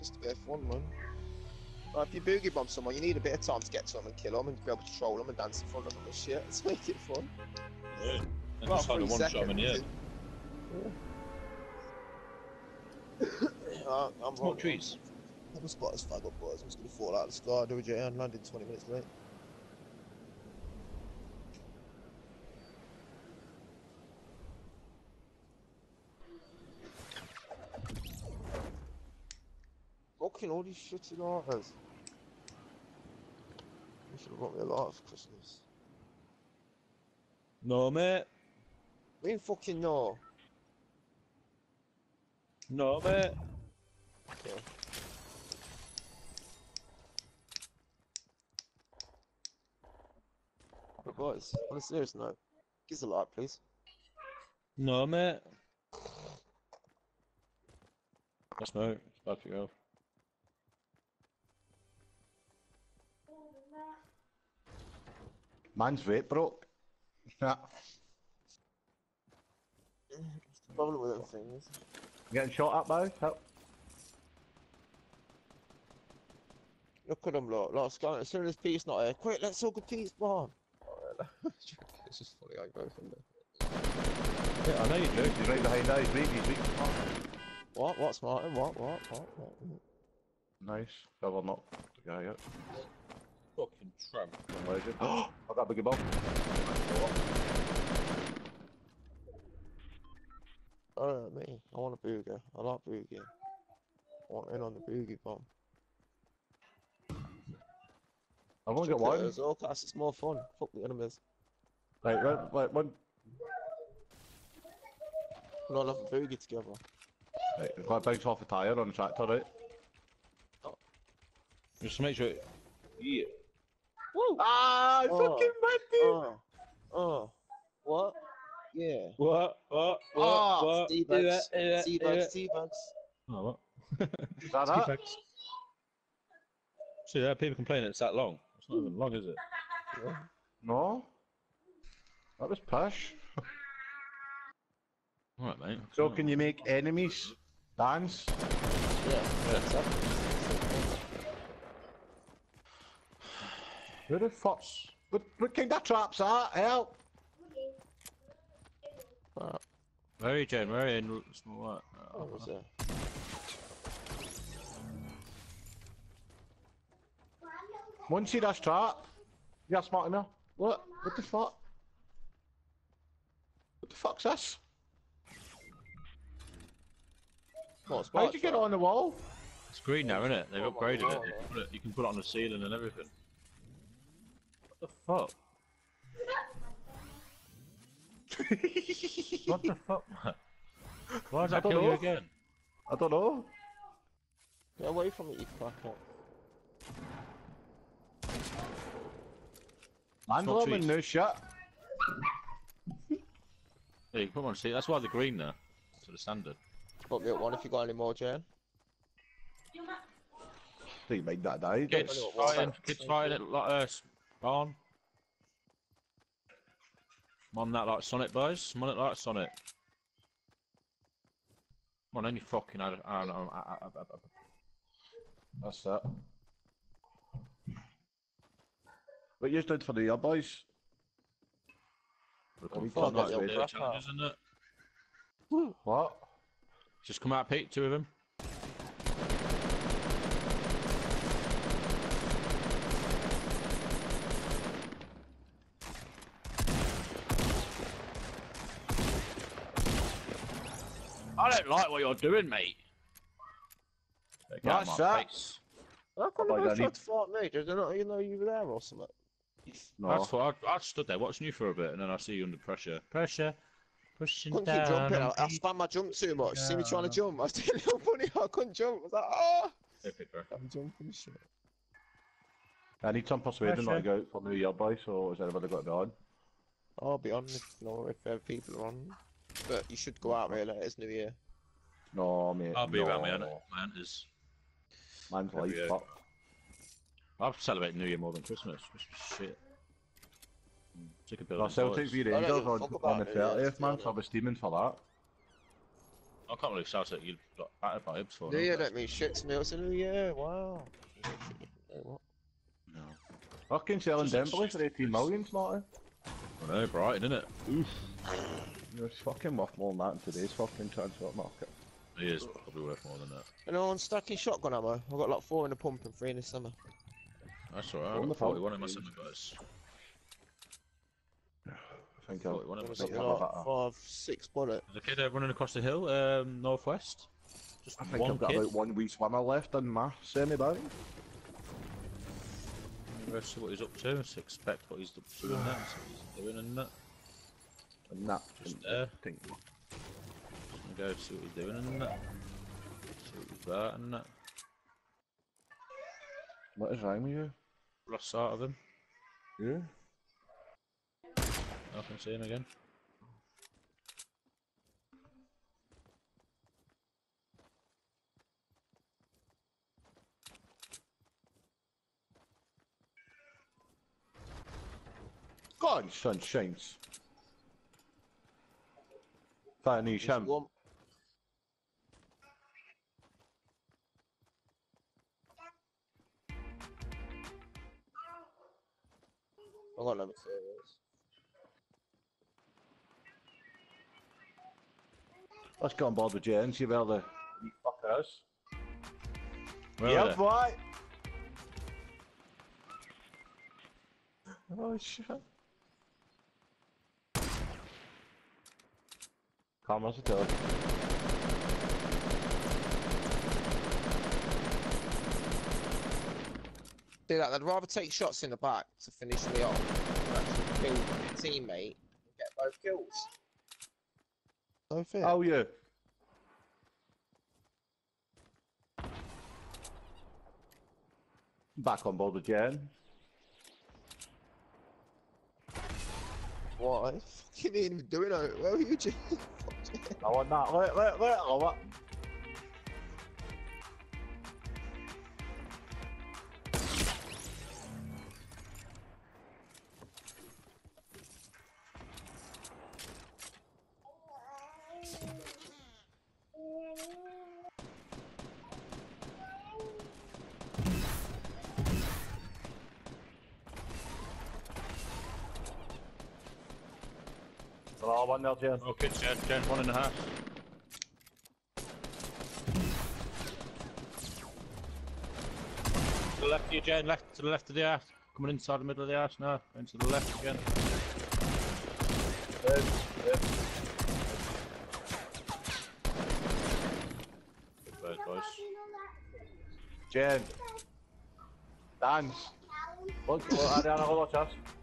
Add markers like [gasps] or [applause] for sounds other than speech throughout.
just a bit of fun, man. Like, if you boogie bomb someone, you need a bit of time to get to them and kill them and be able to troll them and dance in front of them and shit. [laughs] Let's make it fun. Yeah. And Well, just of three one shot in the seconds. [laughs] head. Uh, I'm wrong. trees. Have a spot as fag up, boys. I'm just gonna fall out of the sky. Do a jet and land in 20 minutes late. Fucking all these shitty lighters. You should have brought me a lighter for Christmas. No, mate. We ain't fucking know. No, mate. Okay. But boys, on a serious note, give us a light, please. No, mate. That's no. It's bad for your health. Man's vape broke. Yeah. It's the problem with them things. Getting shot at, boys. Help. Look at them, look. Look, Sky, as soon as Pete's not here, quick, let's all go Pete's barn. [laughs] it's just funny how you both in there. Yeah, I know you do. He's right behind that. He's weak. He's weak. What? What's Martin? What? What? What? what? Nice. Cover not the guy yet. Fucking tramp. Legend. [gasps] I got a biggie bomb. Oh, me. I want a booger. I like boogie. I want in on the boogie bomb. I've only got Chuck it one. As well, class, it's more fun. Fuck the enemies. Wait, right, wait, one. We'll all have a boogie together. Right, we've got to bounce off a tyre on the tractor, right? Oh. Just to make sure. Yeah. Woo! Ah, Oh. fucking Wendy! Oh. Oh. What? Yeah. What? What? What? Ah, what? tea Do bags. that, do that, Tea do bags, that. tea bags. Oh, what? Is that [laughs] that? Teabags. See, yeah, people complain it's that long. It's not even long, is it? Yeah. No. That was push. Alright, mate. So can you make enemies dance? Yeah. That's Who the fuck? What, what kind that traps that? Help! Alright, Where are you, Jen? Where are you? In small what? what was that? One see this trap. Yeah, smart email. What? What the fuck? What the fuck's this? What, How'd you get it on the wall? It's green now, isn't it? They've Oh upgraded it. You man. can, put it. you can put it on the ceiling and everything. What the fuck? [laughs] What the fuck? man? Why did I that don't kill you again? I don't know. Get away from it, you cracker. I'm Smoke learning trees. new shit. Yeah, you can put them on see. That's why they're green there. To the standard. Put me at one if you got any more, Jen. Don't mind that died. Kids know what fighting, kids fighting at like uh, barn. I'm on that like Sonic boys. I'm on it like Sonic. Come on, any fucking I, I don't know. I, I, I, I, That's it. What you did for the year, boys? Look, we fucking can't like get the challenges, isn't it? What? Just come out, Pete. Two of them. Like what you're doing, mate. Get out of That's my that. face. How come Oh, they I both need- tried to fight me? Did they not you know you were there or something? No. That's what I, I stood there watching you for a bit, and then I see you under pressure. Pressure, pushing couldn't keep down. jumping. I, I Pete. spammed my jump too much. See me trying to jump. I was [laughs] doing little bunny. I couldn't jump. I was like, oh. Epic. I'm jumping shit. I need some persuading not to go for New Year, boys, so has anybody got to be on? I'll be on if you know if uh, people are on. But you should go out really. It's New Year. No, mate. I'll be no. around my, aunt- my aunters. Man's Every life, year. fuck. I've celebrated New Year more than Christmas. Christmas is shit. Mm, Sick of No, building Celtic toys. v I don't Rangers on, on the New Year's, 30th, to be man, so I'll be steaming for that. I can't believe shout out you got battered by Ibs for New it, Year but- don't mean shit to me. It's a new year. Wow. What? No. Fucking selling Just- Dembele for 18 million, Smarty. I know, Brighton, isn't it? Oof. You know, it's fucking worth more than that in today's fucking transfer market. He is probably worth more than that. Anyone stacking shotgun ammo? I've got like four in the pump and three in the summer. That's alright. What I've the got fuck? 41 in my summer, guys. I think I'll... 41 in my I've summer. got got five, six bullet. There's a kid uh, running across the hill, um, northwest. Just I think one I've got kid. about one wee swimmer left in my semi-bag. Let's see what he's up to. Let's expect what he's up to and that. See what he's doing and that. And that. Just there. think- Just gonna go see what he's doing and that. See what he's got and that. What is wrong with you? Lost sight of him. Yeah? I can see him again. Go on, sunshines. Finish There's him. one- I got no materials. Let's go on board with Jane, see where the you fuckers. Where yeah, are they? boy! Oh shit. Cameras are telling. Do that. I'd rather take shots in the back to finish me off than actually kill my teammate and get both kills. No fair. Oh yeah. Back on board with Jane. Why? Fucking ain't even doing it. Where were you, Jim? I want that. Wait, wait, wait. I want. Oh, one Jane. Oh, kids, Jen, Jen, one and a half. To the left of you, Jen, left, to the left of the arse. Coming inside the middle of the arse now. Into the left again. Good bird, boys. Jane. Dance. Look, look, Adriana, watch us. Ja.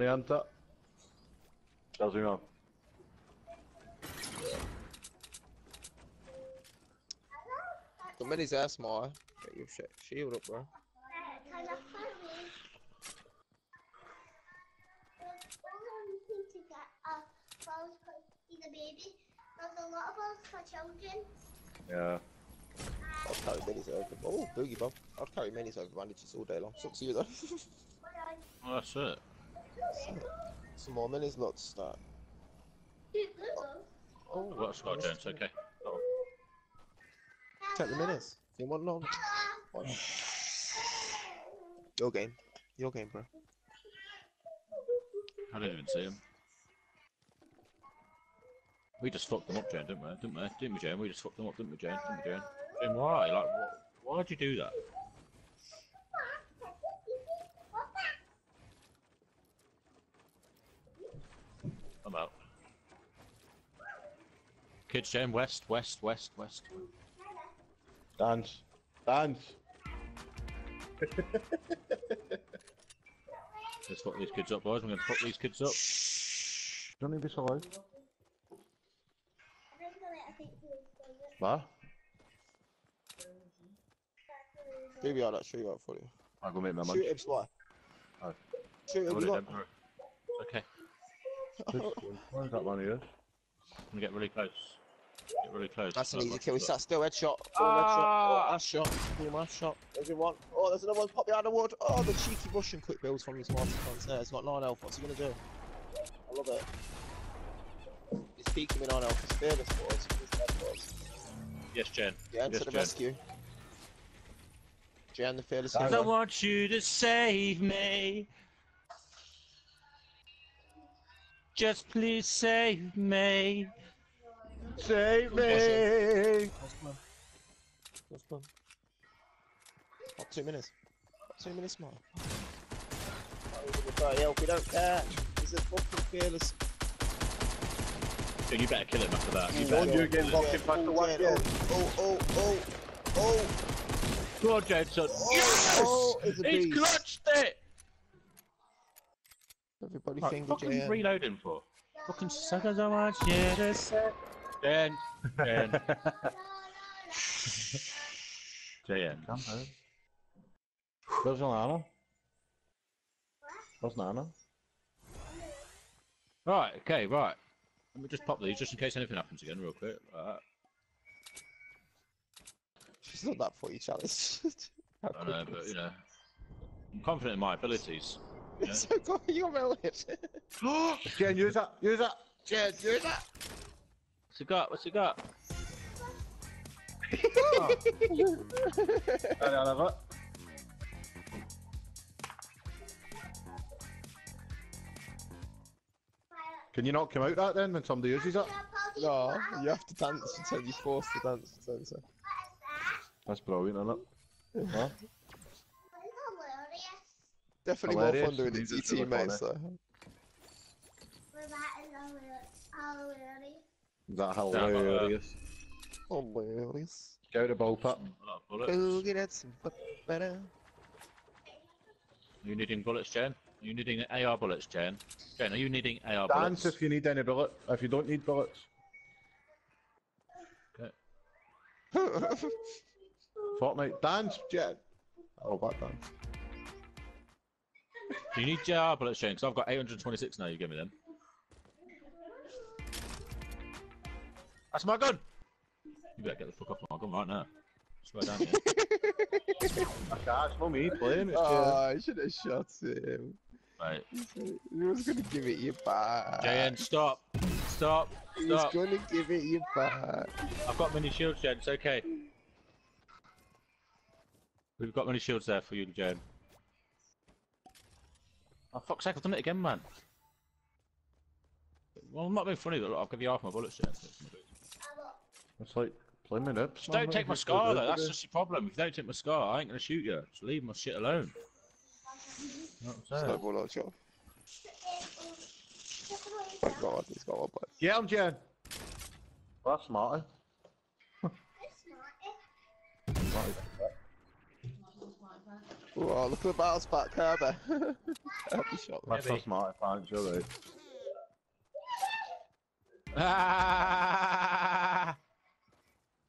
One hunter. Does he? The minis ass, my. Get your shit shield up, bro. There's a lot of balls for children. Yeah. I'll carry minis over. Oh, boogie bomb. I'll carry minis over bandages all day long. It's up to you though. Oh, that's it. Some more minis, look, start. Oh, Well, that's got Jen, it's okay. take the minis. You want none? Your game. Your game, bro. I didn't even see him. We just fucked them up, Jane, didn't we? Didn't we? Didn't we, Jane? We just fucked them up, didn't we, Jane? Didn't we, Jane? Jane, why? Like, wh- why'd you do that? I'm out. Kids, Jane, west, west, west, west. Dance. Dance. Let's fuck these kids up, boys. I'm gonna fuck these kids up. Don't even be so loud. What? Maybe I'll shoot you out for you. I'll go make my money. Shoot him, Sly. Oh. Shoot him, Hold you it, got. Emperor. It's okay. [laughs] Where's that one here? I'm gonna get really close. Get really close. That's an easy kill. He to sat still, headshot. Full Ah! headshot. Oh, last shot. Full last shot. There's your one. Oh, there's another one. Pop behind the wood. Oh, the cheeky Russian quick builds from his smarty pants there. He's got 9 health. What's he going to do? I love it. He's peeking me 9 health. He's fearless, boys. He's dead, boys. look. Yes, Jen. Get into Yes, the Jen. rescue. Jan, the fearless That's I hero. want you to save me. Just please save me. Save me! Nice plan. Nice plan. Got two minutes. Got two minutes more. He's in the 30 health. We don't care. He's a fucking fearless. Dude, you better kill him after that. You Oh, better. you again, yeah, Boxing oh, Pastor, yeah, one oh, oh, oh, oh, oh, Go on, Jen, son. oh, Yes! oh, it's a He's clutched it! Everybody Right, finger fucking JN. reloading for. Fucking suckers, I want you to say. Jen. Jen. Jen. Calm down. Where's Nana? Where's Nana? Right, okay, right. Let me just pop these just in case anything happens again, real quick. Right. She's not that for you, Chalice. How I know, quick but is- you know. I'm confident in my abilities. you [laughs] know. So go, you're melted. [gasps] Jen, use that! Use that! Jen, do that. What's he got? What's he got? I don't have it. Can you not come out that then when somebody uses it? No, you have to dance until you're forced to dance. So, so. That's brilliant, isn't it? Huh? Definitely Hilarious, more fun doing it these to your are super teammates, though. Is that Down like that. hilarious? Hilarious. Go to ball pit. A lot of bullets. Go get at some bu- better. Are you needing bullets, Jen? Are you needing AR bullets, Jen? Jen, are you needing AR bullets? Dance if you need any bullet. If you don't need bullets. Okay. [laughs] Fortnite. Dance, Jen. Oh, that dance. Do you need AR bullets, Jen? Because I've got 826 now, you give me them. That's my gun! You better get the fuck off my gun right now. Swear down here. Okay, it's not me playing. It's oh, I should have shot him. Right. He was gonna give it you back. JN, stop! Stop! He was Stop! gonna give it you back. I've got many shields, Jen. It's okay. We've got many shields there for you, Jen. Oh, fuck's sake, I've done it again, man. Well, I'm not being funny, but look, I'll give you half my bullets, Jen. It's like playing me nips. Don't take my scar, though. That's just your problem. If you don't take my scar, I ain't gonna shoot you. Just leave my shit alone. You what I'm? Snowball not shot. Oh god, he's got one back. Yeah, I'm Jen. That's smarty. Oh, look at the bounce back, Herbert. [laughs] Herbie shot. That's Maybe. so smarty pants, you're right. [laughs] Ah!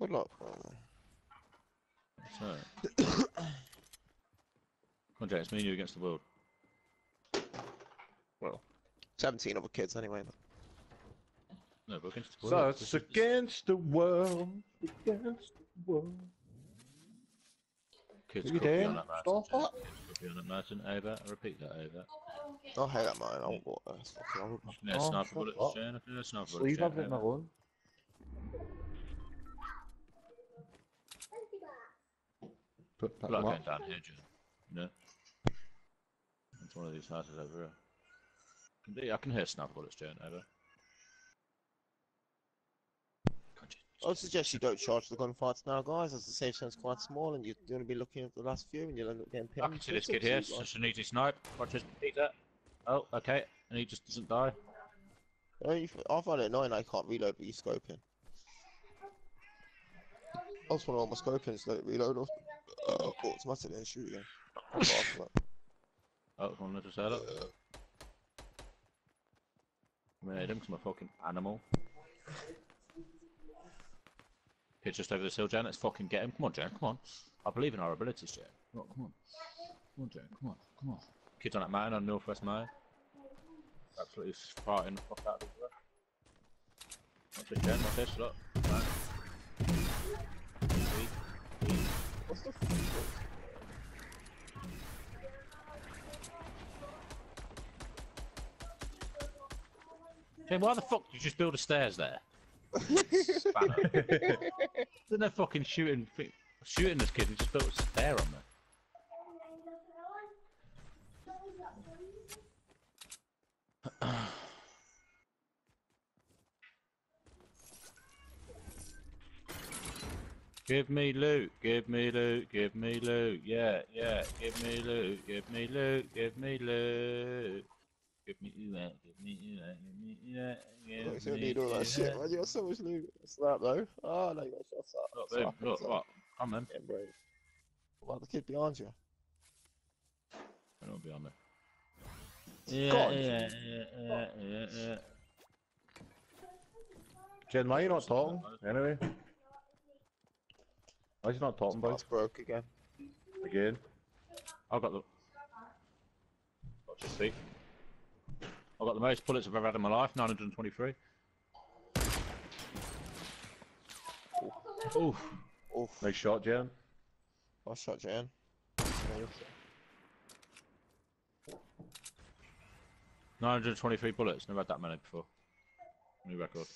Good luck. So. Come on, Jen, it's me and you against the world. Well, 17 other kids anyway. But... No, but against the So world. it's against the world. Against the world. Kids What you could be doing? on that mountain. Stop Jen. that. Kids could be on that mountain. Over. I repeat that. Over. I hate that man. I won't walk there. It's fucking horrible. I can hear Oh, sniper shut bullets, up. Jen. I can hear sniper bullets, Leave Jen. everything Over. alone. Put Good that luck one going down here, Jen. No. It's one of these houses over here. I can, I can hear sniper bullets, Jen. Over. God, I would suggest you don't charge the gunfights now, guys, as the safe zone's quite small and you're going to be looking at the last few and you'll end up getting pinned. I can see this kid here. you It's just an easy snipe. Watch this. Peter. Oh, okay. And he just doesn't die. I, mean, if- I find it annoying I can't reload with you scoping. I just want all my scoping so that reload off uh, automatically and shoot again. That's what I feel like. Oh, one little setup. I made him 'cause I'm a fucking animal. Kid's just over the hill, Jen. Let's fucking get him. Come on, Jen. Come on. I believe in our abilities, Jen. Come on, come on. Come on, Jen. Come on. Come on. Kid's on that mountain on Northwest Mile. Absolutely farting the fuck out of breath. Watch this, Jen. Watch this. Look. Right. What's the fuck? Jane, why the fuck did you just build a stairs there? [laughs] Spanner. Then they're fucking shooting, shooting this kid and just built a stair on there. Give me loot, give me loot, give me loot, yeah, yeah, give me loot, give me loot, give me loot. Give me that, give me that, give me that, You give don't me need all that shit, man. You got so much loot. What's that though? Oh, no, you got shots up. Look, boom, look, what? Come then. Yeah, bro. What about the kid behind you? I don't be on me. Yeah, God. yeah, yeah, yeah, yeah, yeah. Jen, why are you not talking? Anyway. Why is he not talking, boys? Broke again. Again. I've got the. Watch your feet. I've got the most bullets I've ever had in my life, 923. Oof. Oof. Nice shot, Jen. I shot you in. 923 bullets, never had that many before. New record.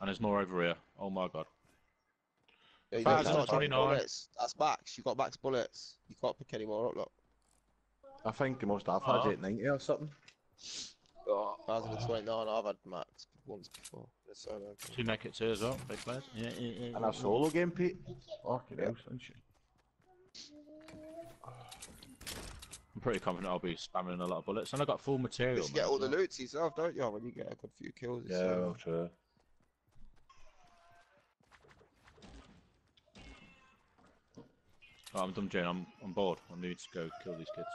And there's more over here. Oh my god. Yeah, you Five don't hundred start taking 29. bullets. That's backs. You got backs bullets. You can't pick any more up, look. I think the most I've Oh. had 890 or something. Oh, 1029, I've had max once before. So low. Two naked two as well, big players. Yeah, yeah, yeah. And a solo game, Pete. Fucking hell, sunshine. I'm pretty confident I'll be spamming a lot of bullets. And I got full material. You get all as the well. loot to yourself, don't you? When you get a good few kills. Yeah, so- well, true. Right, I'm done, Jane. I'm, I'm bored. I need to go kill these kids.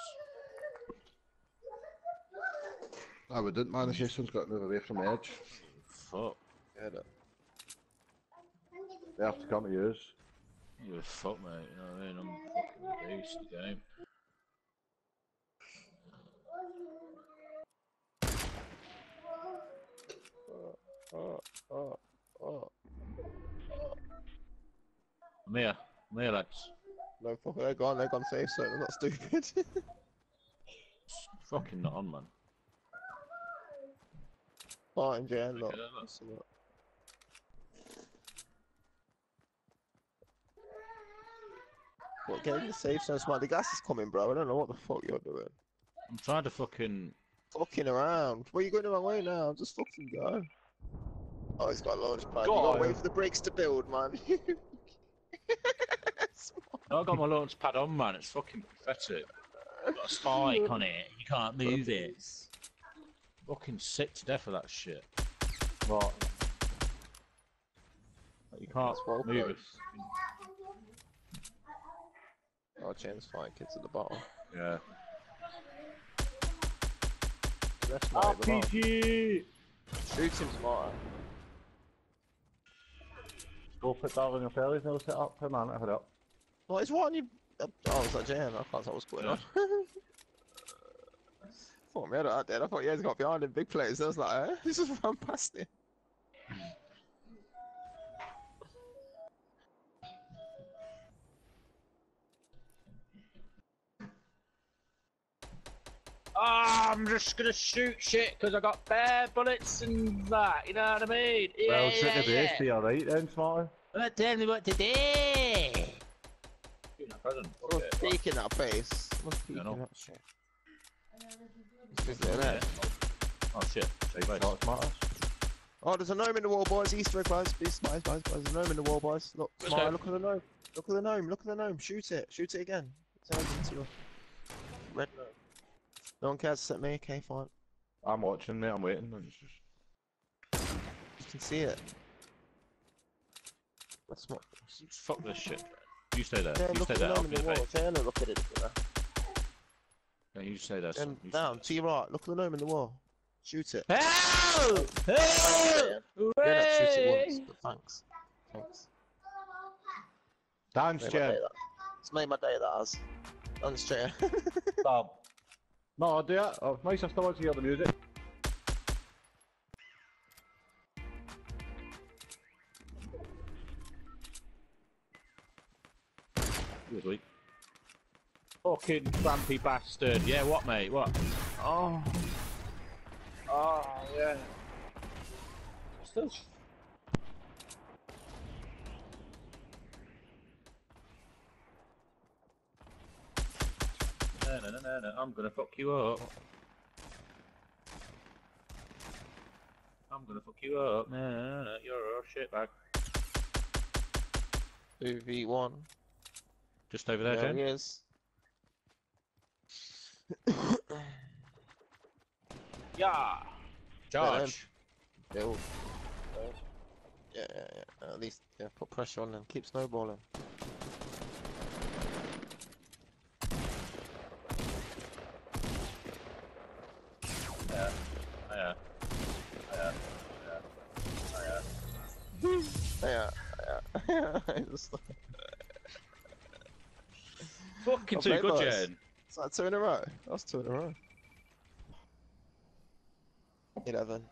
I we didn't manage. This one's got move away from the edge. Fuck. Yeah, that- They have to come to use. You fuck, mate. You know what I mean? I'm fucking a beast the game. Oh, oh, oh. I'm here. I'm here, lads. No, fuck, they're gone. They're gone safe, so they're not stupid. [laughs] Fucking not on, man. Fine, Jan, look. Look. What, get in the safe zone, smart. The gas is coming, bro. I don't know what the fuck you're doing. I'm trying to fucking. Fucking around. Where you going the wrong way now? Just fucking go. Oh, he's got a launch pad. You gotta wait for the brakes to build, man. [laughs] [laughs] I got my launch pad on, man. It's fucking pathetic. I've Got a spike on it. You can't move it. Fucking sick to death of that shit. What? You can't That's well move it. close. oh, Jan's fine. Kids at the bottom. Yeah. Left smart at the bottom. RPG! Shoot him, smart. Go put that on your belly, no set up. Come on, hurry up. What is what on you? Oh, it's like jam. I can't tell what's going Yeah. [laughs] on. thought me out there. I thought yeah, he's got behind him, big players. I was like, eh? [laughs] He just ran past him. Ah, I'm just gonna shoot shit because I got bare bullets and that. You know what I mean? Yeah, well, sit yeah, the base, yeah. be alright then, Smarty. Well, tell me what to do. Shooting a present. Oh, eh? Fuck it. peeking that base. What's eh? Yeah, peeking no. that shit? It's just there, there. Oh shit. Take Right. shot, Oh, there's a gnome in the wall, boys. Easter egg, guys. Please, guys, guys, guys. There's a gnome in the wall, boys. Look, Let's Smiley, go. look at the gnome. Look at the gnome. Look at the gnome. Shoot it. Shoot it again. It turns into your red gnome. No one cares except me. Okay, fine. I'm watching, mate. I'm waiting. and It's just... You can see it. That's not. Fuck this shit. You stay there. Yeah, you look stay at there. the I'll in the the wall. Taylor, look at it. Yeah. Yeah, you stay there. son. You down to your right. Look at the gnome in the wall. Shoot it. Help! Help! shoot it Hooray! once. But thanks. Thanks. Dance, Made my day, that. It's made my day. That has. Done straight. [laughs] Stop. No, I'll do it. Oh, nice, I still want to hear the music. Good Fucking crampy bastard. Yeah, what, mate? What? Oh. Oh, yeah. Still. No, no, no, no, no. I'm gonna fuck you up. I'm gonna fuck you up. No, no, no, no. You're a shitbag. Two v one. Just over there, There he is. Yeah. Charge. Build. Yeah, yeah, yeah. At least, yeah, put pressure on them. Keep snowballing. Yeah. Yeah. Yeah. Yeah. [laughs] Yeah. Yeah, yeah. [laughs] it's, like, Fucking too good, nice. Jen. it's like two in a row. That's two in a row. Eleven.